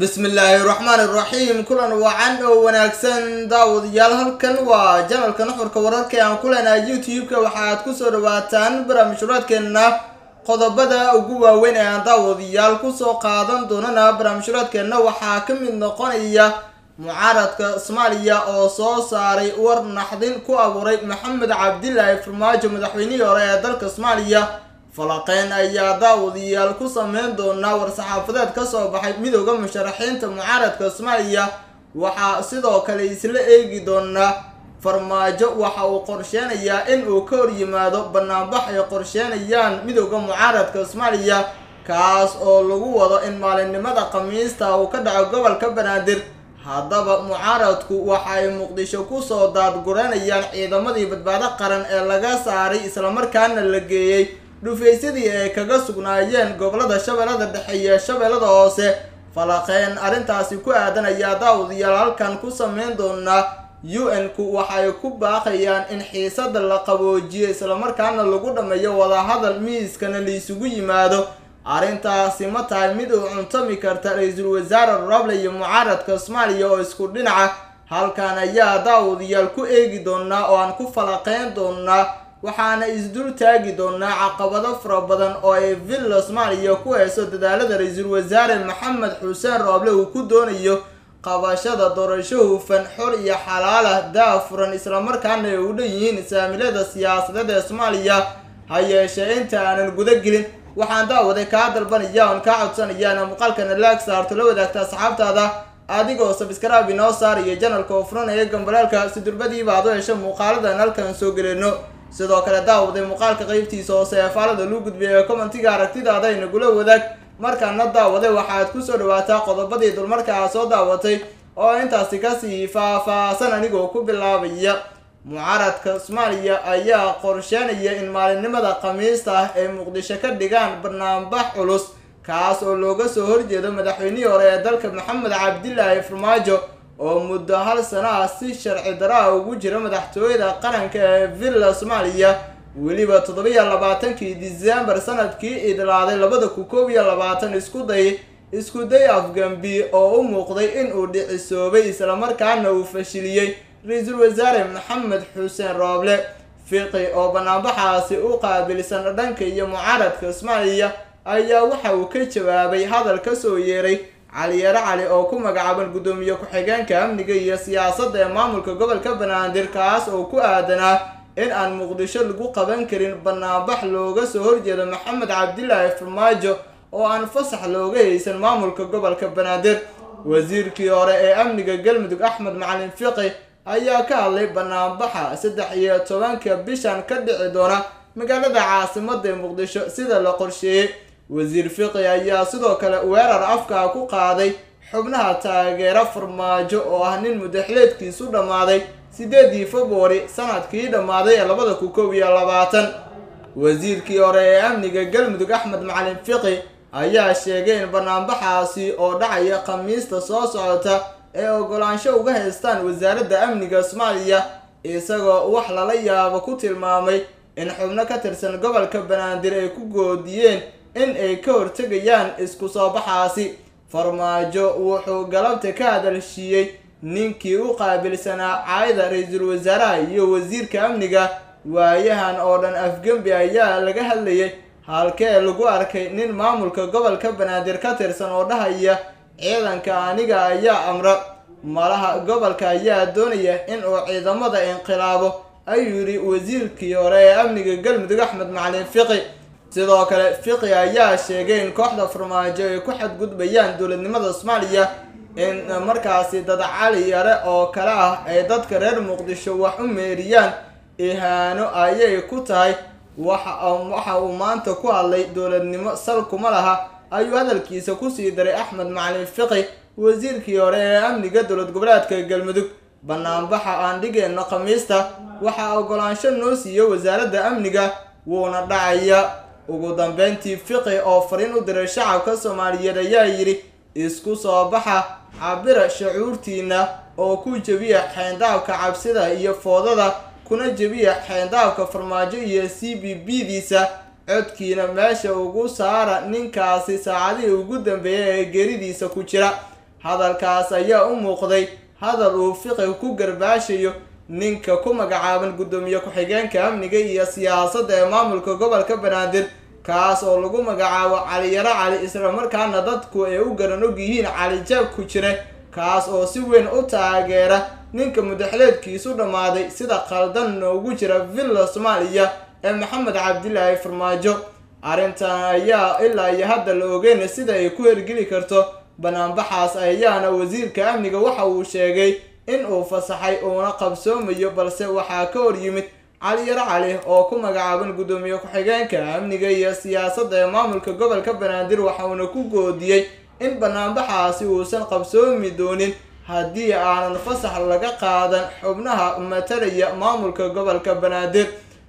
bismillaahi raxmaan iraxiim kulan wacan oo wanaagsan. Daawadayaal halkan waa janalka nuxurka wararka ee aan ku leenahay youtube-ka. Waxaad ku soo dhawaataan barnaamijhuraadkeena qodobada ugu waaweyn ee aan daawadayaal ku soo qaadan doonana barnaamijhuraadkeena waxaa ka mid noqonaya mucaaradka soomaaliya oo soo saaray war naxdin ku abuuray maxamed cabdilaahi farmaajo madaxweynihii hore ee dalka soomaaliya falaqeyn ayaa daawadayaal ku sameyn doonaa war-saxaafadeed ka soo baxay midooda musharaxiinta mucaaradka soomaaliya. Waxaa sidoo kale isla eegi doonaa farmaajo waxa uu qorsheynayaa in uu ka hor yimaado banaanbax ay qorsheenayaan midooda mucaaradka soomaaliya kaas oo lagu wado in maalinimada khamiista uu ka dhaco gobolka banaadir. Haddaba mucaaradku waxa ay muqdisho ku soo daadgureynayaan ciidamadii badbaado qaran ee laga saaray islamarkaana la geeyey dhufaysadii ay kaga sugnaayeen gobollada shabeellada dhexe iyo shabeellada hoose falaqeen arrintaasi ku aadan ayaa daawadayaal halkan ku sameyn doonaa u n-ku waxay ku baaqayaan in xiisada la qaboojiyo islamarkaana lagu dhammeeyo wadahadal miiskana laisugu yimaado. Arrintaasi ma tahay mid uu cuntami karta ra'iisul wasaare roble iyo mucaaradka soomaaliya oo isku dhinaca halkan ayaa daawadayaal ku eegi doonaa oo aan ku falaqeyn doonaa waxaana isdul taagi doonaa caqabado fara badan oo ay villa soomaaliya ku hayso dadaalada ra'iisul wasaare maxamed xuseen rooble uu ku doonayo qabashada doorasho hufan xor iyo xalaalah daafuran islamarkaana ay u dhan yihiin saamilada siyaasadeed ee soomaaliya ha yeeshee inta aanan guda gelin waxaan daawaday kaa dalbanaya oon kaa codsanayaana muuqaalkana laag saarto la wadaagta asxaabtaada. Adigoo sabskraabi noo saaraya janalka oo furanaya gambalaalka si durbadiiba aad u hesho muuqaaladan halkan soo gelino sidoo kale daawaday muuqaalka qeybtiisa hoose ee faalada luu gudbiyay ee commentiga aragtidaada inagula wadaag markaana daawaday waxaad ku soo dhawaataa qodobadii dulmarka aa soo daawatay oo intaasi ka sii faah-faahsan anigoo ku bilaabaya. Mucaaradka soomaaliya ayaa qorsheynaya in maalinimada khamiista ah ay muqdisho ka dhigaan banaanbax culus kaas oo looga soo horjeedo madaxweynihii hore ee dalka maxamed cabdilaahi farmaajo oo muddo hal sano ah si sharci daraa ugu jira madaxtooyada qaranka ee villa soomaaliya. Weliba toddobiyo labaatankii disembar sannadkii idlaaday labada ku koob iyo labaatan isku day isku day afgambi oo u muuqday in uu dhicisoobay islamarkaana uu fashiliyey ra'iisul wasaare maxamed xuseen rooble. Fiqi oo banaanbaxaasi u qaabilsan dhanka iyo mucaaradka soomaaliya ayaa waxa uu ka jawaabay hadal ka soo yeeray caliyaare cali oo ku magacaaban guddoomiye ku-xigeenka amniga iyo siyaasadda ee maamulka gobolka banaadir kaas oo ku aadanaa in aan muqdisho lagu qaban karin banaanbax looga soo horjeedo maxamed cabdilaahi farmaajo oo aan fasax looga haysan maamulka gobolka banaadir. Wasiirkii hore ee amniga galmudug axmed macalin fiqi ayaa ka hadlay banaanbaxa saddex iyo tobanka bishan ka dhici doona magaalada caasimada ee muqdisho sida la qorsheeyey wasiir fiqi ayaa sidoo kale weerar afkaa ku qaaday xubnaha taageero farmaajo oo ah nin mudaxleedkiisu dhammaaday sideedii februari sannadkii dhammaaday ee labada ku koob iyo labaatan. Wasiirkii hore ee amniga galmudug axmed macalin fiqi ayaa sheegay in banaanbaxaasi oo dhacaya khamiista soo socota ay ogolaansho uga haystaan wasaaradda amniga soomaaliya isagoo wax lala yaabo ku tilmaamay in xubno ka tirsan gobolka banaadir ay ku goodiyeen in ay ka hortegayaan isku soo baxaasi. Farmaajo wuxuu galabta ka hadalshiiyey ninkii u qaabilsanaa caayda ra'iisul wasaaraha iyo wasiirka amniga. Waayahan oo dhan afgembi ayaa laga hadlayay halkee lagu arkay nin maamulka gobolka banaadir ka tirsan oo dhahaya ciidanka aniga ayaa amra. Malaha gobolka ayaa doonaya in uu ciidamada inqilaabo ayuu yidhi wasiirkii hore ee amniga galmudug axmed macalin fiqi sidoo kale fiqi ayaa sheegay in kooxda farmaajo ay ku xadgudbayaan dowladnimada soomaaliya in markaasi dad cali yare oo kale ah ay dadka reer muqdisho wax u meeriyaan. Ihaano ayay ku tahay waxa uu maanta ku hadlay dowladnimo sal kuma laha. Ayuu hadalkiisa ku sii daray axmed macalin fiqi wasiirkii hore ee amniga dowlad goboleedka galmudug. Banaanbaxa aan dhigeenno khamiista waxaa ogolaansho noo siiyo wasaaradda amniga wuuna dhacaya ugu dambeyntii fiqi oo fariin u diray shacabka soomaaliyeed ayaa yidhi isku soo baxa cabira shucuurtiina oo ku jebiya xeyndaabka cabsida iyo foodada kuna jebiya xeyndaabka farmaajo iyo c b b diisa codkiina meesha ugu saara ninkaasi saacadihii ugu dambeeyay ee geeridiisa ku jira. Hadalkaas ayaa u muuqday hadal uu fiqi ku garbaashayo ninka ku magacaaban guddoomiye ku-xigeenka amniga iyo siyaasadda ee maamulka gobolka banaadir kaas oo lagu magacaabo caliyaro cali islamarkaana dadku ay u garan og yihiin cali jaab ku jire kaas oo si weyn u taageera ninka mudaxleedkiisu dhammaaday sida qaldan noogu jira villa soomaaliya ee maxamed cabdilaahi farmaajo. Arrintan ayaa ilaa iyo hadda la ogeyn sida ay ku hergeli karto banaanbaxaas ayaana wasiirka amniga waxa uu sheegay in uu fasaxay uuna qabsoomayo balse waxaa ka hor yimid cali oo ku magacaaban guddoomiye ku-xigeenka amniga iyo siyaasadda ee maamulka gobolka banaadir waxauna ku goodiyey in banaanbaxaasi uusan qabsoomi doonin haddii aanan fasax laga qaadan xubnaha matalaya maamulka gobolka banaadir.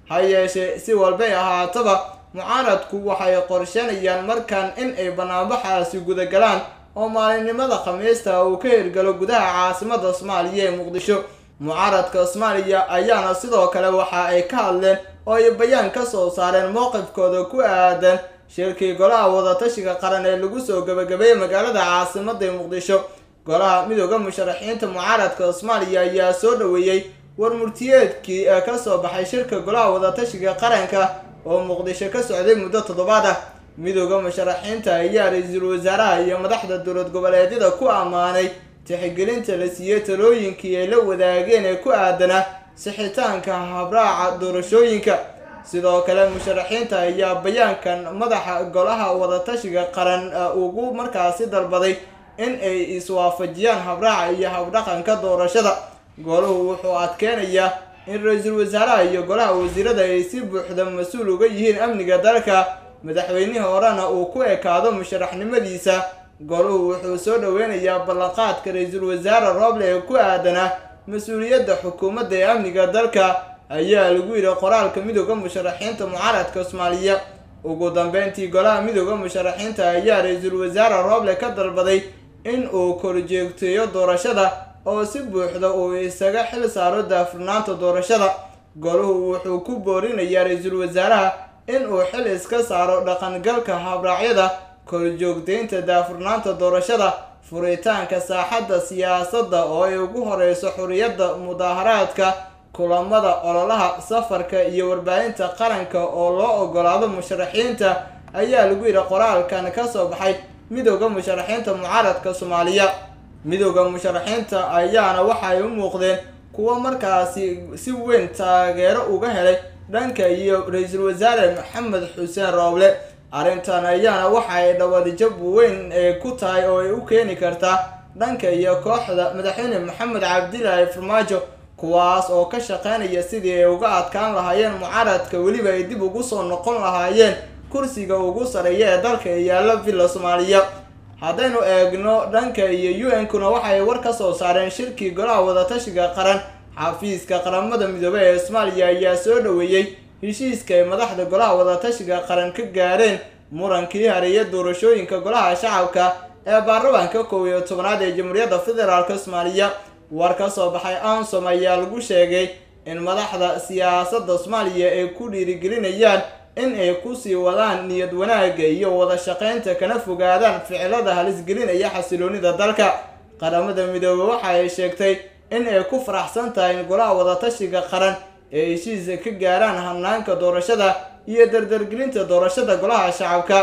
Ha yeeshee si walbay ahaataba mucaaradku waxay qorshanayaan markan in ay banaanbaxaasi gudagalaan oo maalinimada khamiista uu ka hirgalo gudaha caasimada soomaaliya ee muqdisho. Mucaaradka soomaaliya ayaana sidoo kale waxa ay ka hadleen oo ay bayaan ka soo saareen mowqifkooda ku aadan shirkii golaha wadatashiga qaran ee lagu soo gabagabeeyey magaalada caasimada ee muqdisho. Golaha midooda musharaxiinta mucaaradka soomaaliya ayaa soo dhaweeyey war murtiyeedkii ee ka soo baxay shirka golaha wadatashiga qaranka oo muqdisho ka socday muddo toddobaad ah midooda musharaxiinta ayaa ra'iisul wasaaraha iyo madaxda dowlad goboleedyada ku ammaanay tixgelinta la siiyey talooyinkii ay la wadaageen ee ku aadanaa sixitaanka habraaca doorashooyinka. Sidoo kale musharaxiinta ayaa bayaankan madaxa golaha wadatashiga qaran ugu markaasi dalbaday in ay iswaafajiyaan habraaca iyo habdhaqanka doorashada. Golahu wuxuu adkeenayaa in ra'iisul wasaaraha iyo golaha wasiirada ay si buuxda mas'uul uga yihiin amniga dalka madaxweynihii horena uu ku ekaado musharaxnimadiisa. Golahu wuxuu soo dhaweynayaa ballanqaadka ra'iisul wasaare rooble ee ku aadanaa mas'uuliyadda xukuumadda ee amniga dalka. Ayaa lagu yidhi qoraalka midooda musharaxiinta mucaaradka soomaaliya. Ugu dambeyntii golaha midooda musharaxiinta ayaa ra'iisul wasaare rooble ka dalbaday in uu korjeegteeyo doorashada oo si buuxda uu isaga xil saaro daafurnaanta doorashada. Golahu wuxuu ku boorinayaa ra'iisul wasaaraha in uu xil iska saaro dhaqangalka habraacyada korjoogteynta daafurnaanta doorashada furitaanka saaxadda siyaasadda oo ay ugu horeyso xuriyadda mudaaharaadka kulamada ololaha safarka iyo warbaahinta qaranka oo loo ogolaado musharaxiinta ayaa lagu yidhi qoraalkan ka soo baxay midooda musharaxiinta mucaaradka soomaaliya. Midooda musharaxiinta ayaana waxay u muuqdeen kuwo markaasi si weyn taageero uga helay dhanka iyo ra'iisul wasaare maxamed xuseen rooble arrintan ayaana waxa ay dhawadijab weyn ee ku tahay oo ay u keeni kartaa dhanka iyo kooxda madaxweyne maxamed cabdilaahi farmaajo kuwaas oo ka shaqeynaya sidii ay uga adkaan lahaayeen mucaaradka weliba ay dib ugu soo noqon lahaayeen kursiga ugu sareeya ee dalka ee yaalla villa soomaaliya. Haddaynu eegno dhanka iyo u n-kuna waxay war ka soo saareen shirkii golaha wadatashiga qaran xafiiska qaramada midoobey ee soomaaliya ayaa soo dhaweeyey heshiiska ay madaxda golaha wadatashiga qaran ka gaadheen murankii hareeya doorashooyinka golaha shacabka ee baarlamaanka kow iyo tobanaad ee jamhuuriyadda federaalk soomaaliya. War ka soo baxay ansom ayaa lagu sheegay in madaxda siyaasadda soomaaliya ay ku dhiirigelinayaan in ay ku sii wadaan niyad wanaagga iyo wada shaqaynta kana fogaadaan ficilada halisgelinaya xasiloonida dalka. Qaramada midoobey waxa ay sheegtay in ay ku faraxsan tahay golaha wadatashiga qaran ee heshiisa ka gaaraan hanaanka doorashada iyo dardargelinta doorashada golaha shacabka.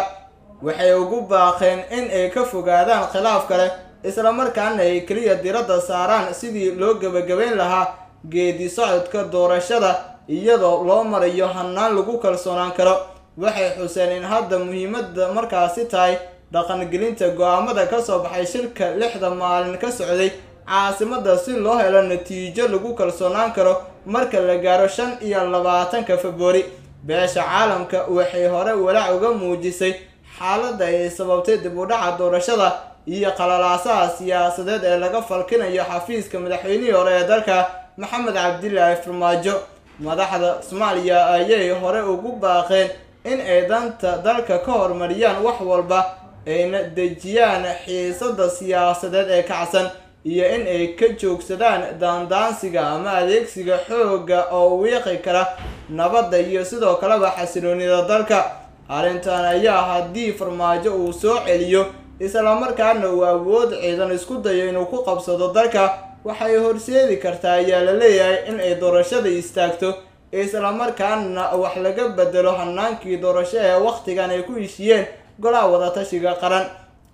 Waxay ugu baaqeen in ay ka fogaadaan khilaaf kale islamarkaana ay keliya diradda saaraan sidii loo gebagabeyn lahaa geedi socodka doorashada iyadoo loo marayo hanaan lagu kalsoonaan karo. Waxay xuseen in hadda muhiimadda markaasi tahay dhaqangelinta go'aamada ka soo baxay shirka lixda maalin ka socday caasimada si loo helo natiijo lagu kalsoonaan karo marka la gaaro shan iyo labaatanka februari beesha caalamka waxay hore walaac uga muujisay xaaladda ay sababtay dib u doorashada iyo qalalaasaha siyaasadeed ee laga falkinayo xafiiska madaxweynihii hore ee dalka maxamed cabdilaahi farmaajo. Madaxda soomaaliya ayay hore ugu baaqeen in ay danta dalka ka horumariyaan wax walba ayna dejiyaan xiisada siyaasadeed ee kacsan iyo in ay ka joogsadaan daandaansiga ama adeegsiga xoogga oo wiiqi kara nabadda iyo sidoo kaleba xasiloonida dalka. Arrintan ayaa haddii farmaajo uu soo celiyo islamarkaana uu awood ciidan isku dayo inuu ku qabsado dalka waxay horseedi kartaa ayaa la leeyahay in ay doorashada istaagto islamarkaana wax laga bedelo hanaankii doorasho ee wakhtigan ay ku heshiyeen golaha wadatashiga qaran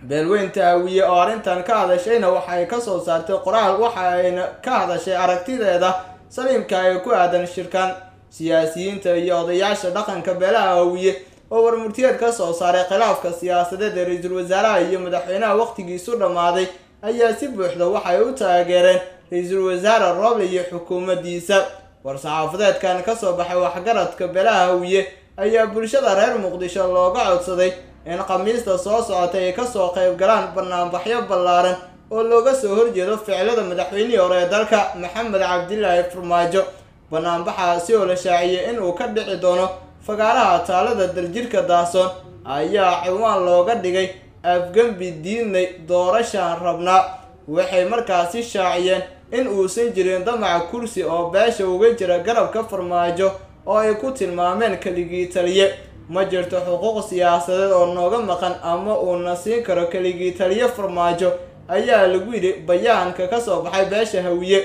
beelweynta hawiye oo arrintan ka hadashayna waxay ka soo saartay qoraal waxa ayna ka hadashay aragtideeda saliimka ee ku aadan shirkan siyaasiyiinta iyo odayaasha dhaqanka beelaha hawiye oo warmurtiyeed ka soo saaray khilaafka siyaasadeed ee ra'iisul wasaaraha iyo madaxweynaha wakhtigiisu dhammaaday ayaa si buuxda waxay u taageereen ra'iisul wasaare rooble iyo xukuumaddiisa. War-saxaafadeedkan ka soo baxay waxgaradka beelaha hawiye ayaa bulshada reer muqdisho looga codsaday in khamiista soo socotay ay ka soo qayb galaan banaanbaxyo ballaaran oo looga soo horjeedo ficilada madaxweynihii hore ee dalka maxamed cabdilaahi farmaajo. Banaanbaxaasi oo la shaaciyey inuu ka dhici doono fagaaraha taalada daljirka daasoon ayaa ciwaan looga dhigay afgembi diidnay doorashaan rabnaa. Waxay markaasi shaaciyeen in uusan jirin damaca kursi oo beesha uga jira garabka farmaajo oo ay ku tilmaameen keligii taliye ma jirto xuquuq siyaasadeed oo nooga maqan ama uuna siin karo keligii taliye farmaajo ayaa lagu yidhi bayaanka ka soo baxay beesha hawiye.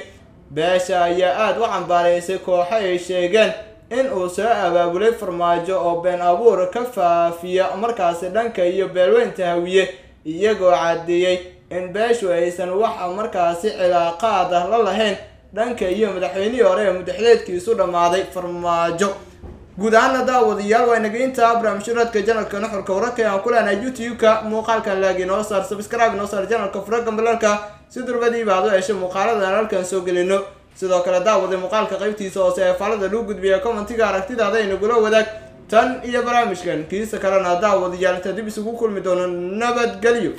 Beesha ayaa aada u cambaaraysay kooxo ay sheegeen in uu soo abaabulay farmaajo oo been abuur ka faafiya markaasi dhanka iyo beelweynta hawiye iyagoo caddeeyey in beeshu aysan wax markaasi cilaaqaad ah la lahayn. Dhanka iyo madaxweynihii hore ee mudaxleedkiisu dhammaaday farmaajo guud ahaana daawadayaal waa inaga intaa barnaamijhuraadka janalka nuxurka wararka aan ku leenahay youtube-ka muuqaalkan laagi noo saar subscribe noo saar janalka furaga balarka si durbadiiba aad u heshay muuqaaladan halkan soo gelino. Sidoo kale daawaday muuqaalka qaybtiisa hoose ee faalada lagu gudbiya commentiga aragtidaada inagula wadaag tan iyo barnaamijkan. Kiisa kalena daawadayaal inta dib isugu kulmi doono nabadgelyo